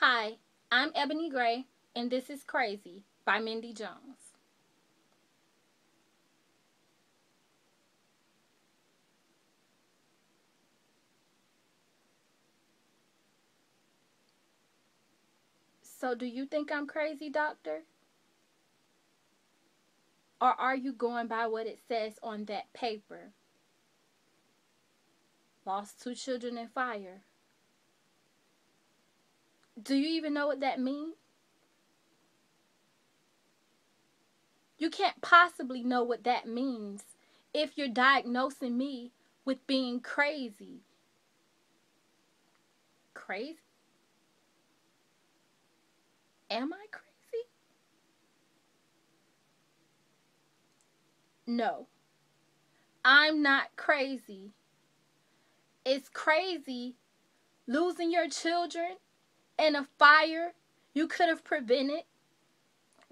Hi, I'm Ebony Gray, and this is Crazy by Mindy Jones. So, do you think I'm crazy, doctor? Or are you going by what it says on that paper? Lost two children in fire. Do you even know what that means? You can't possibly know what that means if you're diagnosing me with being crazy. Crazy? Am I crazy? No. I'm not crazy. It's crazy losing your children in a fire you could have prevented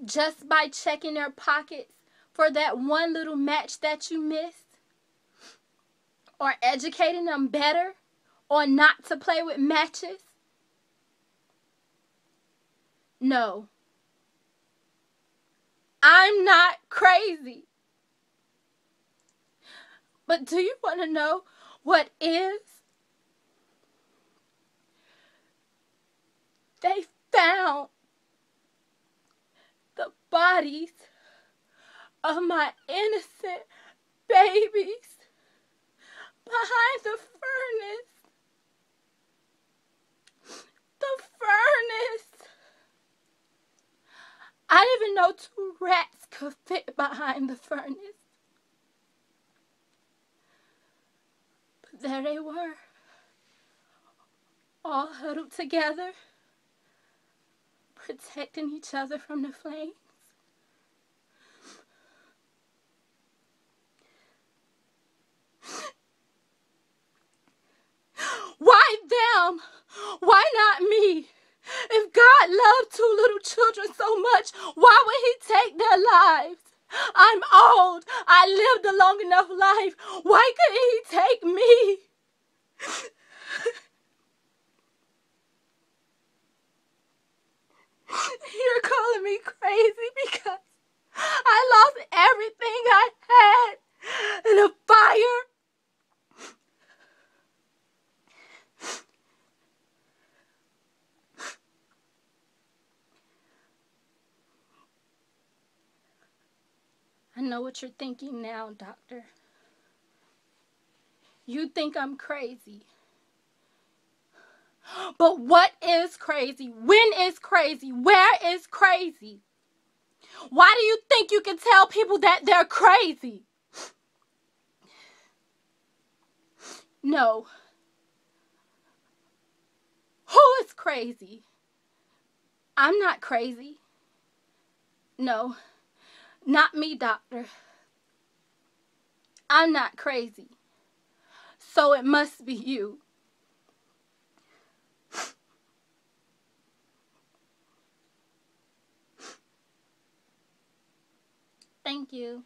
just by checking their pockets for that one little match that you missed? Or educating them better on not to play with matches? No. I'm not crazy. But do you want to know what is? They found the bodies of my innocent babies behind the furnace. The furnace. I didn't even know two rats could fit behind the furnace. But there they were, all huddled together protecting each other from the flames. Why them? Why not me? If God loved two little children so much, why would He take their lives? I'm old. I lived a long enough life. Why couldn't He take me? You're calling me crazy because I lost everything I had in a fire. I know what you're thinking now, Doctor. You think I'm crazy. But what is crazy? When is crazy? Where is crazy? Why do you think you can tell people that they're crazy? No. Who is crazy? I'm not crazy. No, not me, doctor. I'm not crazy. So it must be you. Thank you.